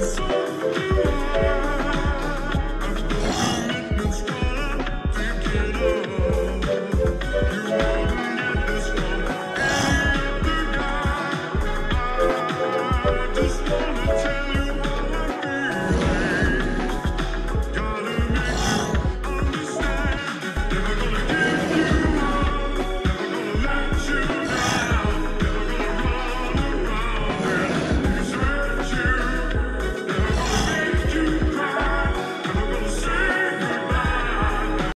so